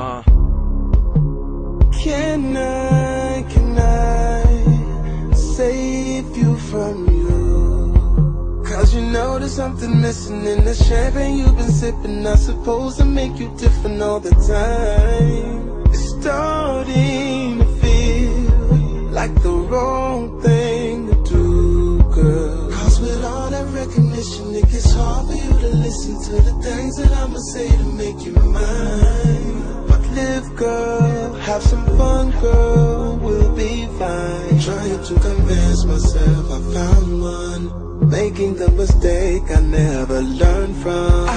Uh. Can I, can I save you from you? Cause you know there's something missing in the champagne you've been sipping. Not supposed to make you different all the time. It's starting to feel like the wrong thing to do, girl. Cause with all that recognition, it gets hard for you to listen to the things that I'ma say to make you mine. Girl, have some fun, girl, we'll be fine. Trying to convince myself I found one. Making the mistake I never learned from.